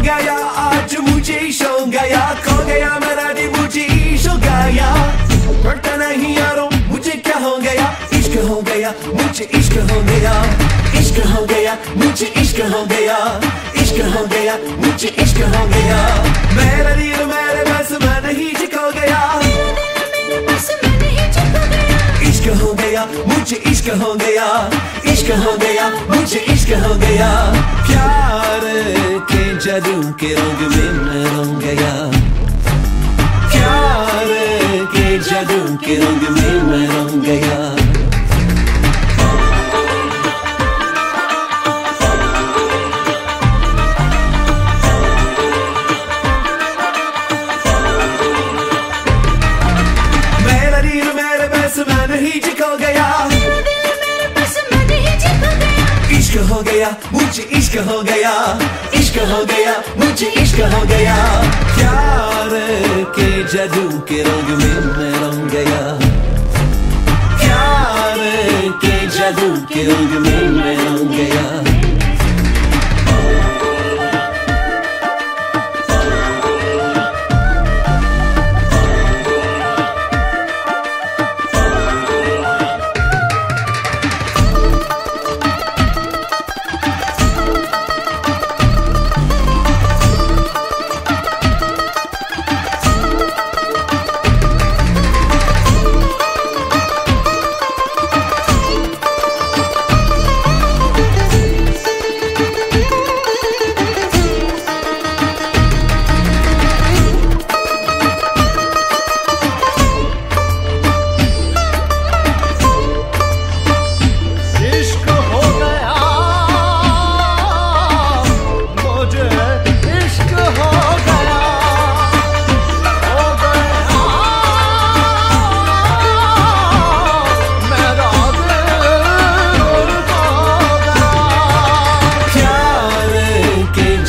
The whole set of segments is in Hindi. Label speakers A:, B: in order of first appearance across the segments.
A: गया आज मुझे शो गया खो गया मेरा दी मुझे शो गया। पड़ता नहीं यारो मुझे क्या हो गया? इश्क हो गया मुझे इश्क हो गया। इश्क हो गया मुझे इश्क हो गया। इश्क हो गया मुझे इश्क हो गया। मेरा दिल मेरे बस में नहीं झिको गया। इश्क हो गया मुझे इश्क हो गया। इश्क हो गया, मुझे इश्क हो गया। प्यार के जादू के रंग में मैं रंग गया। प्यार के जादू के रंग में मैं रंग गया। मेरा मैं नहीं झिको गया। इश्क हो गया, मुझे इश्क हो गया, इश्क हो गया, मुझे इश्क हो गया। प्यार के जादू के रंग में मैं रंग गया। प्यार के जादू के रंग में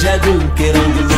A: जगू के रंग